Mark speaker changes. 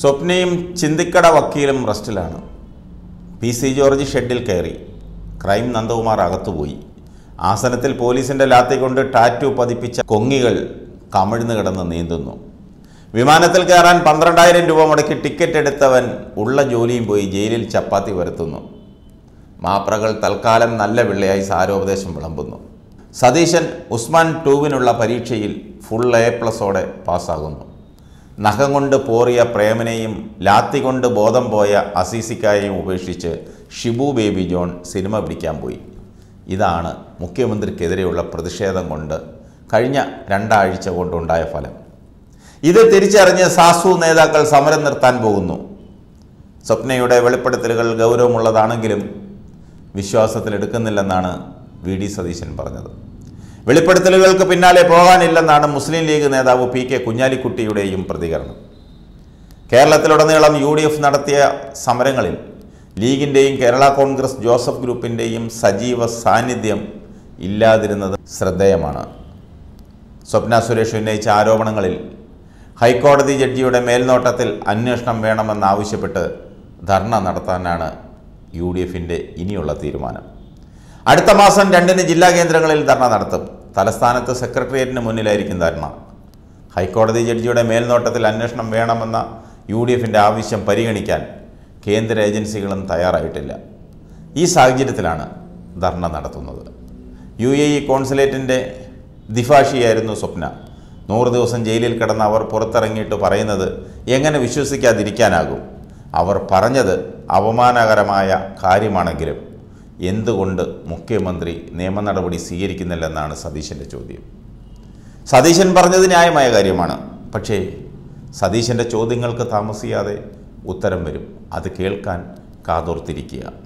Speaker 1: സ്വപ്നയും ചിന്തിക്കട വക്കീലും റസ്റ്റിലാണ്. പി സി ജോർജ് ഷെഡിൽ കയറി. ക്രൈം നന്ദകുമാർ അകത്തുപോയി. ആസനത്തിൽ പോലീസിന്റെ ലാത്തി കൊണ്ട് ടാറ്റു പതിപ്പിച്ച കൊങ്ങികൾ കമിഴ്ന്നു കിടന്ന് നീന്തുന്നു. വിമാനത്തിൽ കയറാൻ പന്ത്രണ്ടായിരം രൂപ മുടക്കി ടിക്കറ്റ് എടുത്തവൻ ഉള്ള ജോലിയും പോയി ജയിലിൽ ചപ്പാത്തി വരുത്തുന്നു മാപ്രകൾ തൽക്കാലം നല്ല പിള്ളയായി സാരോപദേശം വിളമ്പുന്നു. സതീശൻ ഉസ്മാൻ ടൂവിനുള്ള പരീക്ഷയിൽ ഫുൾ എ പ്ലസോടെ പാസ്സാകുന്നു. നഖം കൊണ്ട് പോറിയ പ്രേമനെയും ലാത്തി കൊണ്ട് ബോധം പോയ അസീസിക്കായെയും ഉപേക്ഷിച്ച് ഷിബു ബേബി ജോൺ സിനിമ പിടിക്കാൻ പോയി. ഇതാണ് മുഖ്യമന്ത്രിക്കെതിരെയുള്ള പ്രതിഷേധം കൊണ്ട് കഴിഞ്ഞ രണ്ടാഴ്ച കൊണ്ടുണ്ടായ ഫലം. ഇത് തിരിച്ചറിഞ്ഞ് സാസു നേതാക്കൾ സമരം നിർത്താൻ പോകുന്നു. സ്വപ്നയുടെ വെളിപ്പെടുത്തലുകൾ ഗൗരവമുള്ളതാണെങ്കിലും വിശ്വാസത്തിലെടുക്കുന്നില്ലെന്നാണ് വി ഡി സതീശൻ പറഞ്ഞത്. വെളിപ്പെടുത്തലുകൾക്ക് പിന്നാലെ പോകാനില്ലെന്നാണ് മുസ്ലിം ലീഗ് നേതാവ് പി കെ കുഞ്ഞാലിക്കുട്ടിയുടെയും പ്രതികരണം. കേരളത്തിലുടനീളം യു ഡി എഫ് നടത്തിയ സമരങ്ങളിൽ ലീഗിന്റെയും കേരള കോൺഗ്രസ് ജോസഫ് ഗ്രൂപ്പിന്റെയും സജീവ സാന്നിധ്യം ഇല്ലാതിരുന്നത് ശ്രദ്ധേയമാണ്. സ്വപ്ന സുരേഷ് ഉന്നയിച്ച ആരോപണങ്ങളിൽ ഹൈക്കോടതി ജഡ്ജിയുടെ മേൽനോട്ടത്തിൽ അന്വേഷണം വേണമെന്നാവശ്യപ്പെട്ട് ധർണ നടത്താനാണ് യു ഡി എഫിന്റെ ഇനിയുള്ള തീരുമാനം. അടുത്ത മാസം രണ്ടിന് ജില്ലാ കേന്ദ്രങ്ങളിൽ ധർണ നടത്തും. തലസ്ഥാനത്ത് സെക്രട്ടേറിയറ്റിന് മുന്നിലായിരിക്കും ധർണ. ഹൈക്കോടതി ജഡ്ജിയുടെ മേൽനോട്ടത്തിൽ അന്വേഷണം വേണമെന്ന യു ഡി എഫിന്റെ ആവശ്യം പരിഗണിക്കാൻ കേന്ദ്ര ഏജൻസികളും തയ്യാറായിട്ടില്ല. ഈ സാഹചര്യത്തിലാണ് ധർണ നടത്തുന്നത്. യു എ ഇ കോൺസുലേറ്റിന്റെ ദിഫാഷിയായിരുന്നു സ്വപ്ന. നൂറ് ദിവസം ജയിലിൽ കിടന്ന അവർ പുറത്തിറങ്ങിയിട്ട് പറയുന്നത് എങ്ങനെ വിശ്വസിക്കാതിരിക്കാനാകും? അവർ പറഞ്ഞത് അപമാനകരമായ കാര്യമാണെങ്കിലും എന്തുകൊണ്ട് മുഖ്യമന്ത്രി നിയമ നടപടി സ്വീകരിക്കുന്നില്ലെന്നാണ് സതീശന്റെ ചോദ്യം. സതീശൻ പറഞ്ഞത് ന്യായമായ കാര്യമാണ്. പക്ഷേ സതീശന്റെ ചോദ്യങ്ങൾക്ക് താമസിയാതെ ഉത്തരം വരും. അത് കേൾക്കാൻ കാതോർത്തിരിക്കുക.